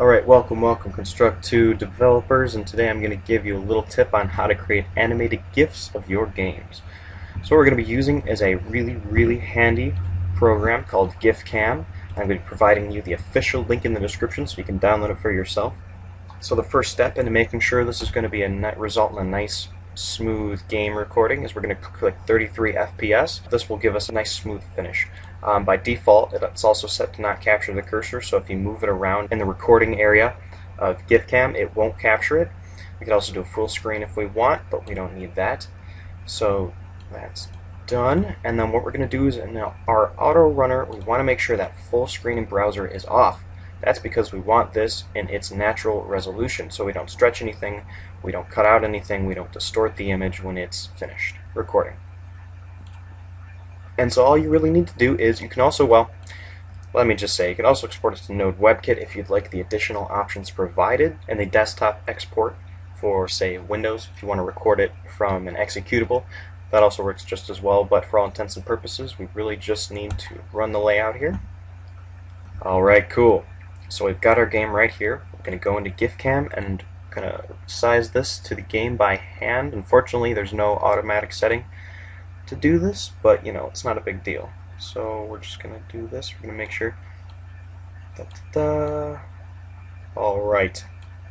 Alright, welcome, welcome Construct 2 developers, and today I'm going to give you a little tip on how to create animated GIFs of your games. So what we're going to be using is a really, really handy program called GIFCam. I'm going to be providing you the official link in the description so you can download it for yourself. So the first step into making sure this is going to be a net result in a nice smooth game recording is we're going to click 33 FPS. This will give us a nice smooth finish. Um, by default, it's also set to not capture the cursor, so if you move it around in the recording area of GIFCam, it won't capture it. We can also do a full screen if we want, but we don't need that. So that's done. And then what we're going to do is in our auto runner, we want to make sure that full screen and browser is off. That's because we want this in its natural resolution, so we don't stretch anything, we don't cut out anything, we don't distort the image when it's finished recording. And so all you really need to do is, you can also, well, let me just say, you can also export it to Node WebKit if you'd like the additional options provided and the desktop export for, say, Windows, if you want to record it from an executable. That also works just as well, but for all intents and purposes, we really just need to run the layout here. Alright, cool. So we've got our game right here. We're going to go into GIFCam and going to size this to the game by hand. Unfortunately, there's no automatic setting to do this, but you know, it's not a big deal. So we're just going to do this. We're going to make sure. Da, da, da. All right,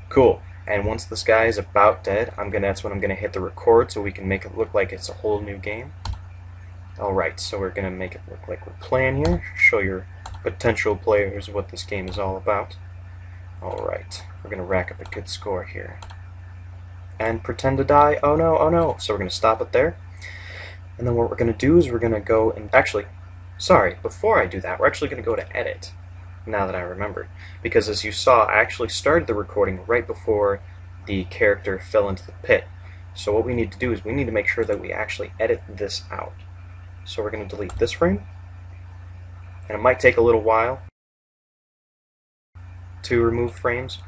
cool. And once this guy is about dead, I'm gonna. That's when I'm gonna hit the record, so we can make it look like it's a whole new game. All right, so we're gonna make it look like we're playing here. Show your potential players what this game is all about. Alright, we're going to rack up a good score here. And pretend to die. Oh no, oh no. So we're going to stop it there. And then what we're going to do is we're going to go and actually, sorry, before I do that, we're actually going to go to edit, now that I remembered. Because as you saw, I actually started the recording right before the character fell into the pit. So what we need to do is we need to make sure that we actually edit this out. So we're going to delete this frame, and it might take a little while to remove frames.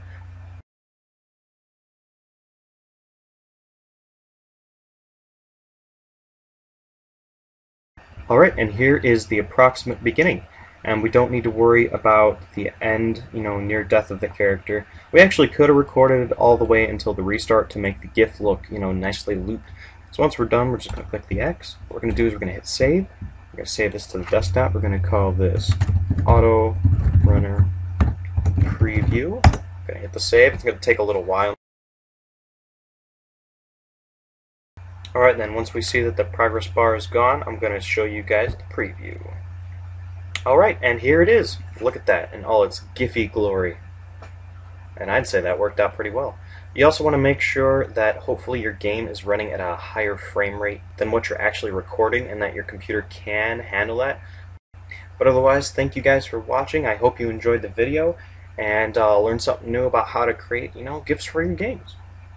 Alright, and here is the approximate beginning. And we don't need to worry about the end, you know, near death of the character. We actually could have recorded it all the way until the restart to make the GIF look, you know, nicely looped. So once we're done, we're just going to click the X. What we're going to do is we're going to hit save going to save this to the desktop. We're going to call this auto runner preview. I'm going to hit the save. It's going to take a little while. Alright then, once we see that the progress bar is gone, I'm going to show you guys the preview. Alright, and here it is. Look at that in all its Giphy glory. And I'd say that worked out pretty well. You also want to make sure that hopefully your game is running at a higher frame rate than what you're actually recording and that your computer can handle that. But otherwise, thank you guys for watching. I hope you enjoyed the video and uh, learned something new about how to create, you know, GIFs for your games.